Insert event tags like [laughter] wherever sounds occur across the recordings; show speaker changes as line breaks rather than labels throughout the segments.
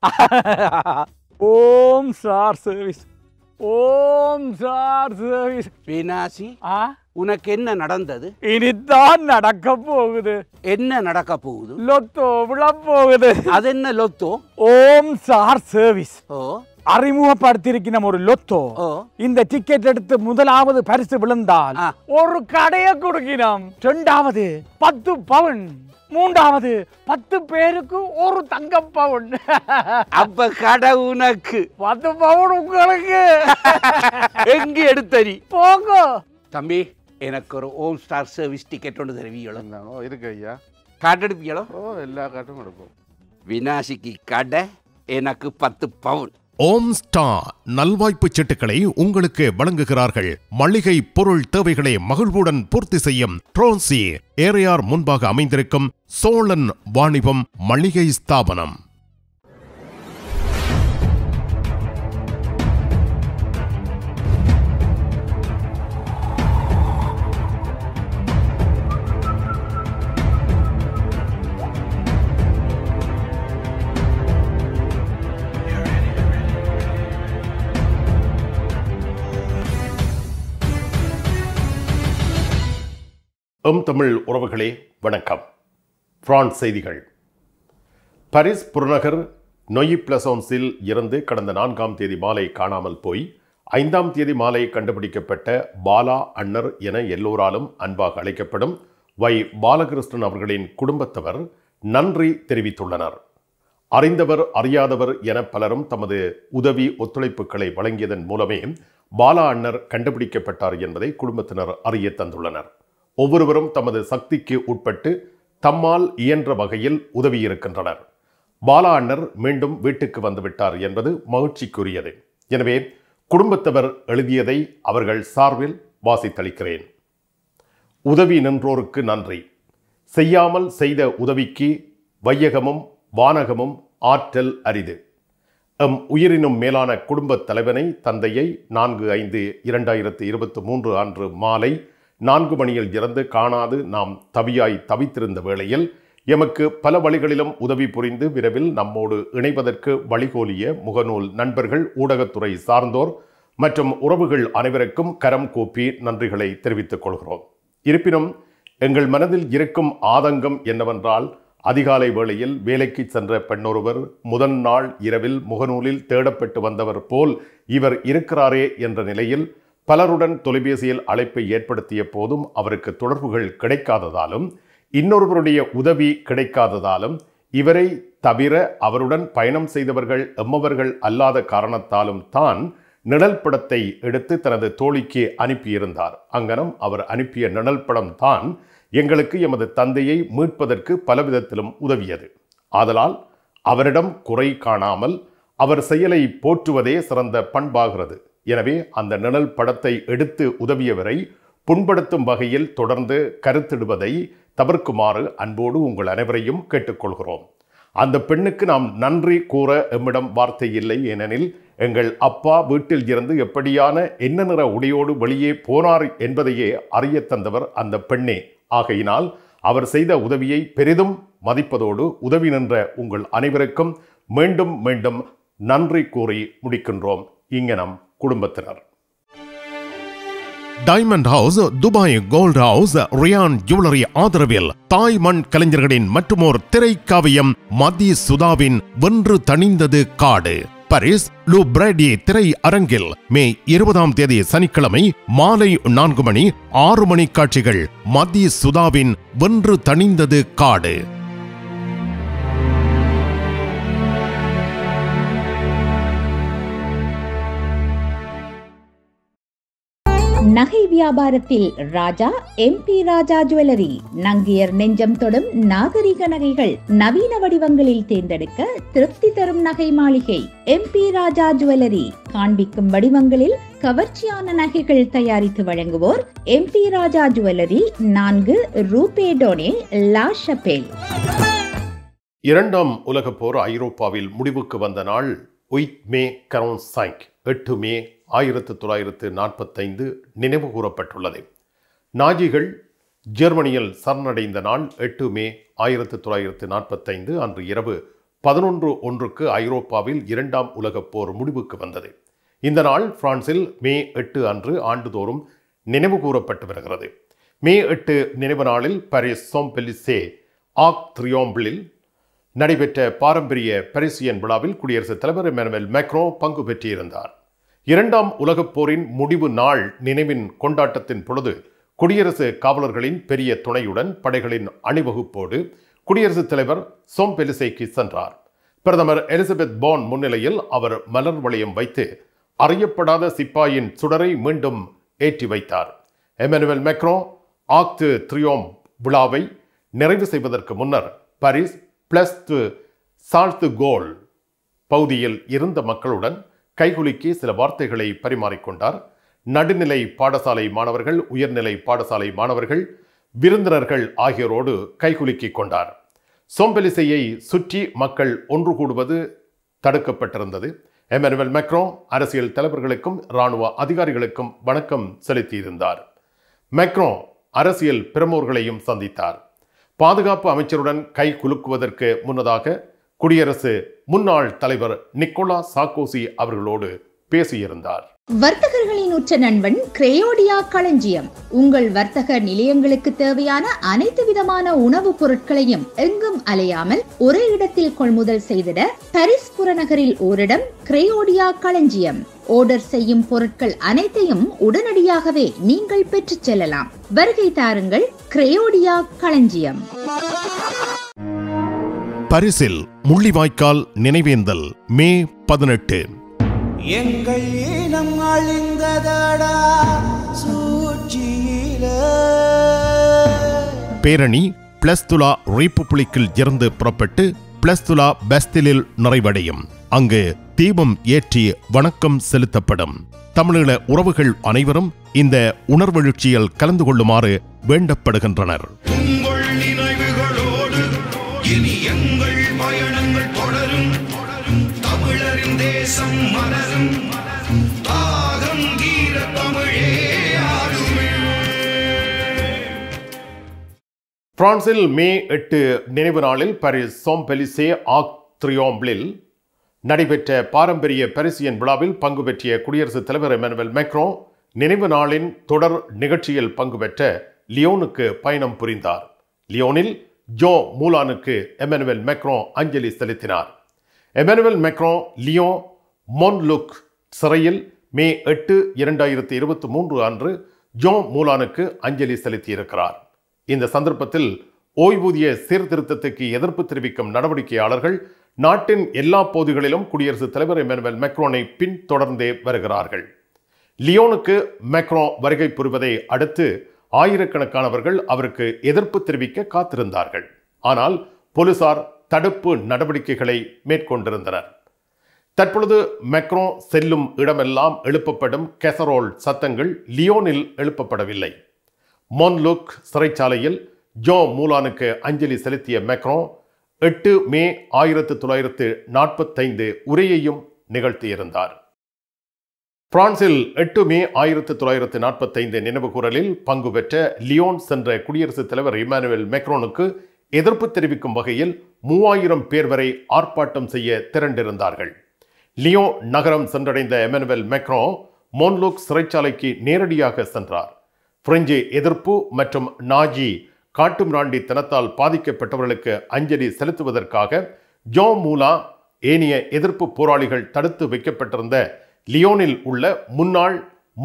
[laughs] ஓம் sir service Om sir service வினாசி ஆ உனக்கு என்ன நடந்தது இனிதான் நடக்க போகுது என்ன நடக்க போகுது லொத்தோ விழ போகுது அது என்ன லொத்தோ ஓம் சார் சர்வீஸ் ஓ அறிமுகப்படுத்தியிருக்கிற ஒரு லொத்தோ இந்த டிக்கெட் எடுத்து முதலாவது பரிசு விழுந்தால் ஒரு கடையை கொடுக்கிறோம் இரண்டாவது பத்து பவுன் மூன்றாவது பத்து பேருக்கு ஒரு தங்கம் பவுன் அப்ப கடை உனக்கு பத்து பவுன் உங்களுக்கு எங்க எடுத்தறி போங்கோ தம்பி எனக்கு ஒரு ஓம் ஸ்டார் சர்வீஸ் டிக்கெட் ஒன்று தருவீங்களோ இருக்கு ஐயா காட்டு எடுப்பீங்களோ ஓ எல்லா காட்டும் எடுப்போம் வினாசிக்கு கடை எனக்கு பத்து பவுன்
ஓம் ஸ்டா நல்வாய்ப்பு சீட்டுகளை உங்களுக்கு வழங்குகிறார்கள் மளிகை பொருள் தேவைகளை மகிழ்வுடன் பூர்த்தி செய்யும் ட்ரோன்சி ஏரியார் முன்பாக அமைந்திருக்கும் சோழன் வாணிபம் மளிகை ஸ்தாபனம் எம் தமிழ் உறவுகளே வணக்கம் பிரான்ஸ் செய்திகள் பரிஸ் புறநகர் நொயி பிளசோன்ஸில் இருந்து கடந்த நான்காம் தேதி மாலை காணாமல் போய் ஐந்தாம் தேதி மாலை கண்டுபிடிக்கப்பட்ட பாலா அன்னர் என எல்லோராலும் அன்பாக அழைக்கப்படும் வை பாலகிருஷ்ணன் அவர்களின் குடும்பத்தவர் நன்றி தெரிவித்துள்ளனர் அறிந்தவர் அறியாதவர் என பலரும் தமது உதவி ஒத்துழைப்புகளை வழங்கியதன் மூலமே பாலா அன்னர் கண்டுபிடிக்கப்பட்டார் என்பதை குடும்பத்தினர் அறிய தந்துள்ளனர் ஒவ்வொருவரும் தமது சக்திக்கு உட்பட்டு தம்மால் இயன்ற வகையில் உதவியிருக்கின்றனர் பாலா அண்ணர் மீண்டும் வீட்டுக்கு வந்துவிட்டார் என்பது மகிழ்ச்சிக்குரியது எனவே குடும்பத்தவர் எழுதியதை அவர்கள் சார்பில் வாசித்தளிக்கிறேன் உதவி நின்றோருக்கு நன்றி செய்யாமல் செய்த உதவிக்கு வையகமும் வானகமும் ஆற்றல் அரிது எம் உயிரினும் மேலான குடும்பத் தலைவனை தந்தையை நான்கு ஐந்து இரண்டாயிரத்து இருபத்தி மூன்று அன்று மாலை நான்கு மணியில் இறந்து காணாது நாம் தவியாய் தவித்திருந்த வேளையில் எமக்கு பல வழிகளிலும் உதவி புரிந்து விரைவில் நம்மோடு இணைவதற்கு வழிகோலிய முகநூல் நண்பர்கள் ஊடகத்துறை சார்ந்தோர் மற்றும் உறவுகள் அனைவருக்கும் கரம் கூப்பி நன்றிகளை தெரிவித்துக் கொள்கிறோம் இருப்பினும் எங்கள் மனதில் இருக்கும் ஆதங்கம் என்னவென்றால் அதிகாலை வேளையில் வேலைக்கு சென்ற பெண்ணொருவர் முதன் நாள் இரவில் முகநூலில் தேடப்பட்டு வந்தவர் போல் இவர் இருக்கிறாரே என்ற நிலையில் பலருடன் தொலைபேசியில் அழைப்பை ஏற்படுத்திய போதும் அவருக்கு தொடர்புகள் கிடைக்காததாலும் இன்னொருவருடைய உதவி கிடைக்காததாலும் இவரை தவிர அவருடன் பயணம் செய்தவர்கள் எம்மவர்கள் அல்லாத காரணத்தாலும் தான் நிழல் படத்தை எடுத்து தனது தோழிக்கு அனுப்பியிருந்தார் அங்கனம் அவர் அனுப்பிய நிழல் படம் தான் எங்களுக்கு எமது தந்தையை மீட்பதற்கு பலவிதத்திலும் உதவியது ஆதலால் அவரிடம் குறை காணாமல் அவர் செயலை போற்றுவதே சிறந்த பண்பாகிறது எனவே அந்த நிழல் படத்தை எடுத்து உதவியவரை புண்படுத்தும் வகையில் தொடர்ந்து கருத்திடுவதை தவிர்க்குமாறு அன்போடு உங்கள் அனைவரையும் கேட்டுக்கொள்கிறோம் அந்த பெண்ணுக்கு நாம் நன்றி கூற எம்மிடம் வார்த்தை இல்லை ஏனெனில் எங்கள் அப்பா வீட்டில் இருந்து எப்படியான என்ன நிற உடையோடு வெளியே போனார் என்பதையே அறிய தந்தவர் அந்த பெண்ணே ஆகையினால் அவர் செய்த உதவியை பெரிதும் மதிப்பதோடு உதவி நின்ற உங்கள் அனைவருக்கும் மீண்டும் மீண்டும் நன்றி கூறி முடிக்கின்றோம் இங்கனம் குடும்பத்தினர் diamond house Dubai gold house Ryan jewellery ஆதரவில் தாய் மண் கலைஞர்களின் மற்றுமோர் திரைக்காவியம் மதி சுதாவின் வென்று தணிந்தது காடு பரிஸ் லூ பிரைடி திரை அரங்கில் மே இருபதாம் தேதி சனிக்கிழமை மாலை நான்கு மணி ஆறு மணி காட்சிகள் மதி சுதாவின் வென்று தணிந்தது காடு
நகை வியாபாரத்தில் Raja M P Raja jewellery நங்கியர் நெஞ்சம் தொடும் நாகரிக நகைகள் நவீன வடிவங்களில் தேர்ந்தெடுக்க திருப்தி தரும் நகை மாளிகை எம் பி ராஜா ஜுவல்லரி காண்பிக்கும் வடிவங்களில் கவர்ச்சியான நகைகள் தயாரித்து வழங்குவோர் எம் பி ராஜா ஜுவல்லரி நான்கு ரூபே டோனே லா ஷபேல்
இரண்டாம் உலகப் போர் ஐரோப்பாவில் முடிவுக்கு வந்த நாள் மே எட்டு மே ஆயிரத்து தொள்ளாயிரத்து நாற்பத்தைந்து நினைவு கூறப்பட்டுள்ளது நாஜிகள் ஜெர்மனியில் சரணடைந்த நாள் எட்டு மே ஆயிரத்து தொள்ளாயிரத்து நாற்பத்தைந்து அன்று இரவு பதினொன்று ஒன்றுக்கு ஐரோப்பாவில் இரண்டாம் உலகப் போர் முடிவுக்கு வந்தது இந்த நாள் பிரான்சில் மே எட்டு அன்று ஆண்டுதோறும் நினைவு கூறப்பட்டு வருகிறது மே எட்டு நினைவு நாளில் பரிஸ் சோம்பெலிசே ஆக் த்ரியோம்பிளில் நடைபெற்ற பாரம்பரிய பரிசியன் விழாவில் குடியரசுத் தலைவர் மேனுவல் மேக்ரோ பங்கு பெற்றிருந்தார் இரண்டாம் உலகப் போரின் முடிவு நாள் நினைவின் கொண்டாட்டத்தின் பொழுது குடியரசு காவலர்களின் பெரிய துணையுடன் படைகளின் அணிவகுப்போடு குடியரசுத் தலைவர் சோம் பெலிசைக்கு சென்றார் பிரதமர் எலிசபெத் போன் முன்னிலையில் அவர் மலர் வளையம் வைத்து அறியப்படாத சிப்பாயின் சுடரை மீண்டும் ஏற்றி வைத்தார் எமனுவல் மெக்ரோ ஆக்து த்ரியோம் விழாவை நிறைவு செய்வதற்கு முன்னர் பாரிஸ் பிளஸ் து சால்து கோல் பகுதியில் இருந்த மக்களுடன் கைகுலுக்கி சில வார்த்தைகளை பரிமாறிக்கொண்டார் நடுநிலை பாடசாலை மாணவர்கள் உயர்நிலை பாடசாலை மாணவர்கள் விருந்தினர்கள் ஆகியோரோடு கைகுலுக்கி கொண்டார் சோம்பெலிசையை சுற்றி மக்கள் ஒன்று கூடுவது தடுக்கப்பட்டிருந்தது எமனுவல் மெக்ரோ அரசியல் தலைவர்களுக்கும் இராணுவ அதிகாரிகளுக்கும் வணக்கம் செலுத்தியிருந்தார் மெக்ரோ அரசியல் பிரமோர்களையும் சந்தித்தார் பாதுகாப்பு அமைச்சருடன் கை குலுக்குவதற்கு முன்னதாக குடியரசு முன்னாள் தலைவர் நிக்கோலா சாக்கோசி அவர்களோடு பேசியிருந்தார்
வர்த்தகர்களின் உற்ற நண்பன் கிரேயோடியா களஞ்சியம் உங்கள் வர்த்தக நிலையங்களுக்கு தேவையான அனைத்து விதமான உணவுப் பொருட்களையும் எங்கும் அலையாமல் ஒரே இடத்தில் கொள்முதல் செய்திட பரிஸ் புறநகரில் ஓரிடம் கிரேயோடியா களஞ்சியம் ஆர்டர் செய்யும் பொருட்கள் அனைத்தையும் உடனடியாகவே நீங்கள் பெற்றுச் செல்லலாம் வருகை தாருங்கள் கிரேயோடியா களஞ்சியம்
பரிசில் முள்ளிவாய்க்கால் நினைவேந்தல் மே பதினெட்டு
எங்கள் இனம் அழிந்ததடா
பேரணி பிளஸ்துலா இருந்து புறப்பட்டு பிளஸ்துலா பெஸ்திலில் நிறைவடையும் அங்கு தீபம் ஏற்றி வணக்கம் செலுத்தப்படும் தமிழீழ உறவுகள் அனைவரும் இந்த உணர்வெழுச்சியில் கலந்து கொள்ளுமாறு வேண்டப்படுகின்றனர் இனி பிரான்சில் மே எட்டு நினைவு நாளில் பாரிஸ் சோம் பெலிசே ஆக் நடைபெற்ற பாரம்பரிய பரிசியன் விழாவில் பங்கு பெற்றிய குடியரசுத் தலைவர் எமனுவல் மேக்ரோ நினைவு நாளின் தொடர் நிகழ்ச்சியில் பங்கு பெற்ற லியோனுக்கு பயணம் புரிந்தார் லியோனில் ஜோ மூலானுக்கு எமனுவல் மேக்ரோ அஞ்சலி செலுத்தினார் எமனுவல் மேக்ரோ லியோ மொன்லுக் சிறையில் மே எட்டு இரண்டாயிரத்தி இருபத்தி மூன்று அன்று ஜோ மூலானுக்கு அஞ்சலி செலுத்தியிருக்கிறார் இந்த சந்தர்ப்பத்தில் ஓய்வூதிய சீர்திருத்தத்துக்கு எதிர்ப்பு தெரிவிக்கும் நடவடிக்கையாளர்கள் நாட்டின் எல்லா பகுதிகளிலும் குடியரசுத் தலைவர் எமனுவல் மெக்ரோனை பின்தொடர்ந்தே வருகிறார்கள் லியோனுக்கு மெக்ரோ வருகை புரிவதை அடுத்து ஆயிரக்கணக்கானவர்கள் அவருக்கு எதிர்ப்பு தெரிவிக்க காத்திருந்தார்கள் ஆனால் போலீசார் தடுப்பு நடவடிக்கைகளை மேற்கொண்டிருந்தனர் தற்பொழுது மெக்ரோ செல்லும் இடமெல்லாம் எழுப்பப்படும் கெசரோல் சத்தங்கள் லியோனில் எழுப்பப்படவில்லை மொன்லுக் சிறைச்சாலையில் ஜோ மூலானுக்கு அஞ்சலி செலுத்திய மெக்ரோ எட்டு மே ஆயிரத்து தொள்ளாயிரத்து நாற்பத்தைந்து உரையையும் நிகழ்த்தியிருந்தார் பிரான்சில் எட்டு மே ஆயிரத்து தொள்ளாயிரத்து நாற்பத்தைந்து நினைவுகூரலில் பங்கு பெற்ற லியோன் சென்ற குடியரசுத் தலைவர் இமானுவேல் மெக்ரோனுக்கு எதிர்ப்பு தெரிவிக்கும் வகையில் மூவாயிரம் பேர் வரை ஆர்ப்பாட்டம் செய்ய திரண்டிருந்தார்கள் லியோ நகரம் சென்றடைந்த எமனுவேல் மெக்ரோ மோன்லோக் சிறைச்சாலைக்கு நேரடியாக சென்றார் பிரெஞ்சு எதிர்ப்பு மற்றும் நாஜி காட்டுமிராண்டி ராண்டித்தனத்தால் பாதிக்கப்பட்டவர்களுக்கு அஞ்சலி செலுத்துவதற்காக ஜோ மூலா ஏனைய எதிர்ப்பு போராளிகள் தடுத்து வைக்கப்பட்டிருந்த லியோனில் உள்ள முன்னாள்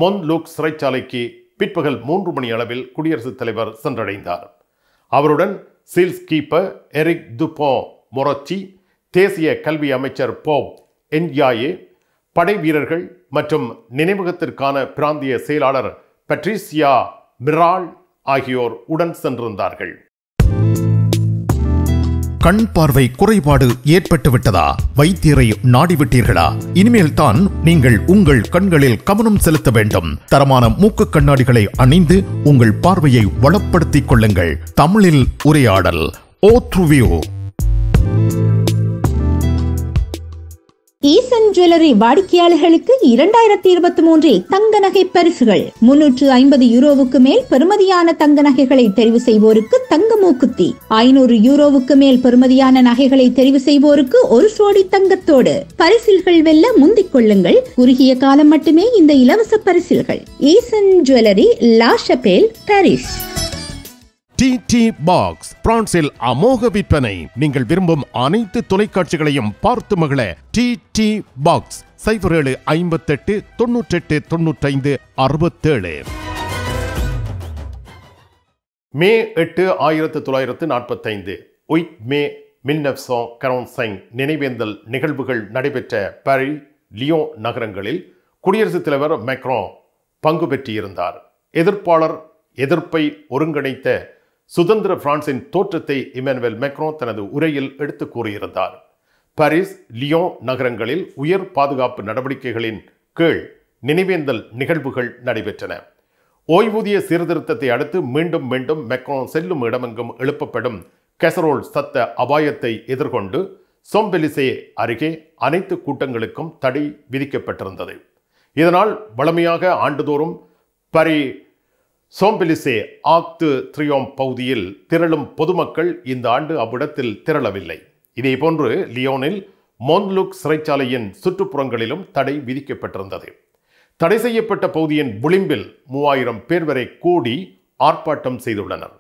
மொன் லூக் சிறைச்சாலைக்கு பிற்பகல் மூன்று மணி அளவில் குடியரசுத் தலைவர் சென்றடைந்தார் அவருடன் seals keeper Eric Dupond Moretti தேசிய கல்வி அமைச்சர் போப் என்யாயே படை வீரர்கள் மற்றும் நினைவகத்திற்கான பிராந்திய செயலாளர் பட்ரிசியா மிரால் ஆகியோர் உடன் சென்றிருந்தார்கள் கண் பார்வை குறைபாடு ஏற்பட்டுவிட்டதா வைத்தியரை நாடிவிட்டீர்களா இனிமேல் தான் நீங்கள் உங்கள் கண்களில் கவனம் செலுத்த வேண்டும் தரமான மூக்கு கண்ணாடிகளை அணிந்து உங்கள் பார்வையை வளப்படுத்திக் கொள்ளுங்கள் தமிழில் உரையாடல் ஓத்ருவியோ
ஈசன் ஜுவல்லரி வாடிக்கையாளர்களுக்கு இரண்டாயிரத்தி இருபத்தி மூன்றில் தங்க நகை பரிசுகள் முன்னூற்று ஐம்பது யூரோவுக்கு மேல் பெருமதியான தங்க நகைகளை தெரிவு செய்வோருக்கு தங்க மூக்குத்தி ஐநூறு யூரோவுக்கு மேல் பெருமதியான நகைகளை தெரிவு செய்வோருக்கு ஒரு சோடி தங்கத்தோடு பரிசில்கள் வெல்ல முந்திக் கொள்ளுங்கள் குறுகிய காலம் மட்டுமே இந்த இலவச பரிசில்கள் ஈசன் ஜுவல்லரி லாஷபேல் பாரிஸ்
டிடி பாக்ஸ் பிரான்சில் அமோக விற்பனை நீங்கள் விரும்பும் அனைத்து தொலைக்காட்சிகளையும் பார்த்து மகிழ டிடி பாக்ஸ் சைபர் ஏழு ஐம்பத்தெட்டு தொன்னூற்றெட்டு தொன்னூற்றைந்து அறுபத்தேழு மே எட்டு ஆயிரத்து தொள்ளாயிரத்து நாற்பத்தைந்து உயிட் மே மில்னப்சோ கரோன்சைங் நினைவேந்தல் நிகழ்வுகள் நடைபெற்ற பாரி லியோ நகரங்களில் குடியரசுத் தலைவர் மெக்ரோ பங்கு பெற்றிருந்தார் எதிர்ப்பாளர் எதிர்ப்பை ஒருங்கிணைத்த சுதந்திர பிரான்சின் தோற்றத்தை இமானுவேல் மெக்ரோ தனது உரையில் எடுத்து கூறியிருந்தார் பாரிஸ் லியோன் நகரங்களில் உயர் பாதுகாப்பு நடவடிக்கைகளின் கீழ் நினைவேந்தல் நிகழ்வுகள் நடைபெற்றன ஓய்வூதிய சீர்திருத்தத்தை அடுத்து மீண்டும் மீண்டும் மெக்ரோ செல்லும் இடமெங்கும் எழுப்பப்படும் கெசரோல் சத்த அபாயத்தை எதிர்கொண்டு சோம்பெலிசே அருகே அனைத்து கூட்டங்களுக்கும் தடை விதிக்கப்பட்டிருந்தது இதனால் வளமையாக ஆண்டுதோறும் பரி சோம்பிலிசே ஆக்து த்ரியோம் பகுதியில் திரளும் பொதுமக்கள் இந்த ஆண்டு அவ்விடத்தில் திரளவில்லை இதேபோன்று லியோனில் மோன்லுக் சிறைச்சாலையின் சுற்றுப்புறங்களிலும் தடை விதிக்கப்பட்டிருந்தது தடை செய்யப்பட்ட பகுதியின் விளிம்பில் மூவாயிரம் பேர் வரை கூடி ஆர்ப்பாட்டம் செய்துள்ளனர்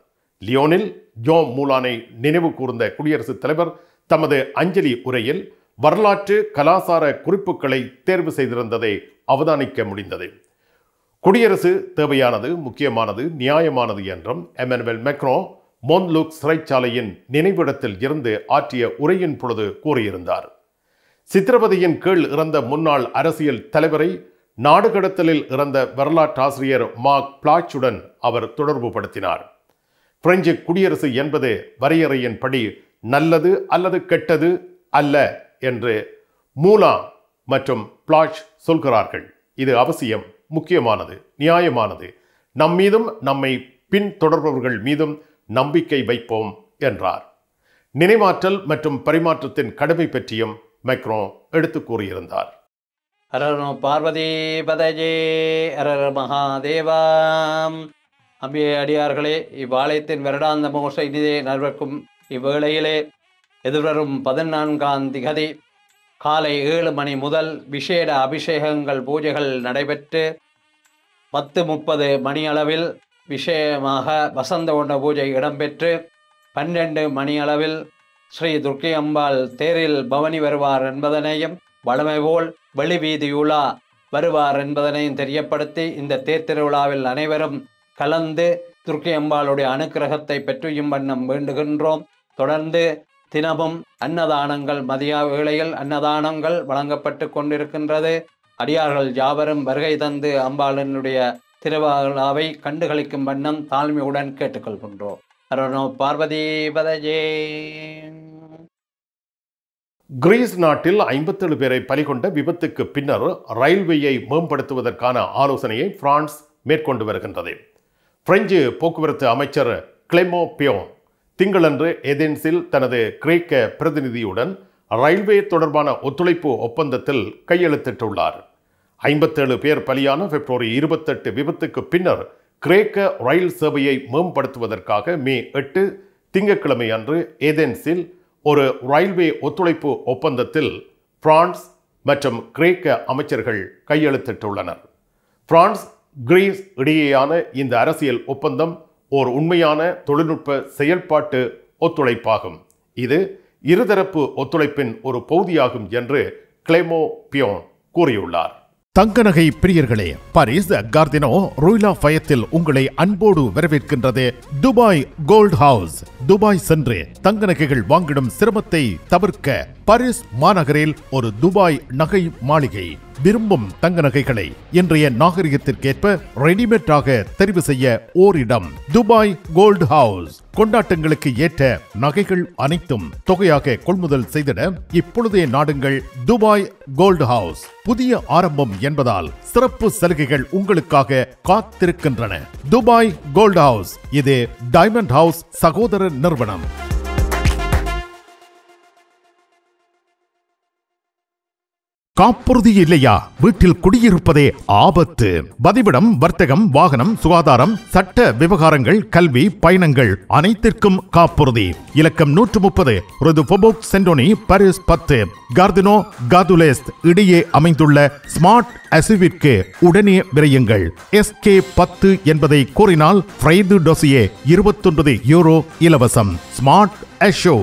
லியோனில் ஜோ மூலானை நினைவு கூர்ந்த குடியரசுத் தலைவர் தமது அஞ்சலி உரையில் வரலாற்று கலாசார குறிப்புகளை தேர்வு செய்திருந்ததை அவதானிக்க முடிந்தது குடியரசு தேவையானது முக்கியமானது நியாயமானது என்றும் எமனுவல் மெக்ரோ மொன்லுக் சிறைச்சாலையின் நினைவிடத்தில் இருந்து ஆற்றிய உரையின் பொழுது கூறியிருந்தார் சித்திரபதியின் கீழ் இறந்த முன்னாள் அரசியல் தலைவரை நாடு கடத்தலில் இறந்த வரலாற்றாசிரியர் மார்க் பிளாச்சுடன் அவர் தொடர்பு படுத்தினார் பிரெஞ்சு குடியரசு என்பது வரையறையின்படி நல்லது அல்லது கெட்டது அல்ல என்று மூலா மற்றும் பிளாச் சொல்கிறார்கள் இது அவசியம் முக்கியமானது நியாயமானது நம் மீதும் நம்மை பின்தொடர்பவர்கள் மீதும் நம்பிக்கை வைப்போம் என்றார் நினைவாற்றல் மற்றும் பரிமாற்றத்தின் கடமை பற்றியும் மைக்ரோ எடுத்து கூறியிருந்தார்
அரரு பார்வதி பதஜே அரரு மகாதேவா அம்பிய அடியார்களே இவ்வாலயத்தின் வருடாந்த மோச இனிதே நல்வர்க்கும் இவ்வேளையிலே எதிர்வரும் பதினான்காம் திகதி காலை ஏழு மணி முதல் விசேட அபிஷேகங்கள் பூஜைகள் நடைபெற்று பத்து முப்பது மணியளவில் விஷயமாக வசந்த கொண்ட பூஜை இடம்பெற்று பன்னெண்டு மணியளவில் ஸ்ரீ துர்க்கை அம்பாள் தேரில் பவனி வருவார் என்பதனையும் வளமை போல் வெளிவீதியுலா வருவார் என்பதனையும் தெரியப்படுத்தி இந்த தேர் திருவிழாவில் அனைவரும் கலந்து துர்க்கை அம்பாளுடைய அனுக்கிரகத்தை பெற்றியும் வண்ணம் வேண்டுகின்றோம் தொடர்ந்து தினமும் அன்னதானங்கள் மதிய வேளையில் அன்னதானங்கள் வழங்கப்பட்டு கொண்டிருக்கின்றது அடியார்கள் யாவரும் வருகை தந்து அம்பாளனுடைய திருவாவை கண்டுகளிக்கும் வண்ணம் தாழ்மையுடன்
கேட்டுக்கொள்கின்றோம்
அருணோ பார்வதி பதஜே
கிரீஸ் நாட்டில் ஐம்பத்தேழு பேரை பலிகொண்ட விபத்துக்கு பின்னர் ரயில்வேயை மேம்படுத்துவதற்கான ஆலோசனையை பிரான்ஸ் மேற்கொண்டு வருகின்றது பிரெஞ்சு போக்குவரத்து அமைச்சர் கிளெமோ பியோன் திங்களன்று ஏதென்ஸில் தனது கிரேக்க பிரதிநிதியுடன் ரயில்வே தொடர்பான ஒத்துழைப்பு ஒப்பந்தத்தில் கையெழுத்திட்டுள்ளார் ஐம்பத்தேழு பேர் பலியான பிப்ரவரி இருபத்தெட்டு விபத்துக்கு பின்னர் கிரேக்க ரயில் சேவையை மேம்படுத்துவதற்காக மே எட்டு திங்கக்கிழமை அன்று ஏதென்ஸில் ஒரு ரயில்வே ஒத்துழைப்பு ஒப்பந்தத்தில் பிரான்ஸ் மற்றும் கிரேக்க அமைச்சர்கள் கையெழுத்திட்டுள்ளனர் பிரான்ஸ் கிரீஸ் இடையேயான இந்த அரசியல் ஒப்பந்தம் ஓர் உண்மையான தொழில்நுட்ப செயல்பாட்டு ஒத்துழைப்பாகும் இது இருதரப்பு ஒத்துழைப்பின் ஒரு பகுதியாகும் என்று கிளேமோ பியோன் கூறியுள்ளார் தங்க நகை பிரியர்களே பாரிஸ் கார்தினோ ரூய்லா பயத்தில் உங்களை அன்போடு வரவேற்கின்றது துபாய் கோல்ட் ஹவுஸ் துபாய் சென்று தங்க நகைகள் வாங்கிடும் சிரமத்தை தவிர்க்க பாரிஸ் மாநகரில் ஒரு துபாய் நகை மாளிகை விரும்பும் தங்க நகைகளை இன்றைய நாகரிகத்திற்கேற்ப ரெடிமேடாக தெரிவு செய்ய ஓரிடம் துபாய் கோல்டு ஹவுஸ் கொண்டாட்டங்களுக்கு ஏற்ற நகைகள் அனைத்தும் தொகையாக கொள்முதல் செய்திட இப்பொழுதைய நாடுங்கள் துபாய் கோல்டு ஹவுஸ் புதிய ஆரம்பம் என்பதால் சிறப்பு சலுகைகள் உங்களுக்காக காத்திருக்கின்றன துபாய் கோல்டு ஹவுஸ் இது டைமண்ட் ஹவுஸ் சகோதர நிறுவனம் காப்புறுதி இல்லையா வீட்டில் குடியிருப்பதே ஆபத்து பதிவிடம் வர்த்தகம் வாகனம் சுகாதாரம் சட்ட விவகாரங்கள் கல்வி பயணங்கள் அனைத்திற்கும் காப்புறுதி இலக்கம் நூற்று முப்பது சென்டோனி பாரிஸ் பத்து கார்தினோ காதுலேஸ் இடையே அமைந்துள்ள ஸ்மார்ட் அசுவிற்கு உடனே விரையுங்கள் எஸ்கே பத்து என்பதை கூறினால் ஃப்ரைது டொசியே இருபத்தொன்பது யூரோ இலவசம் ஸ்மார்ட் அஷோ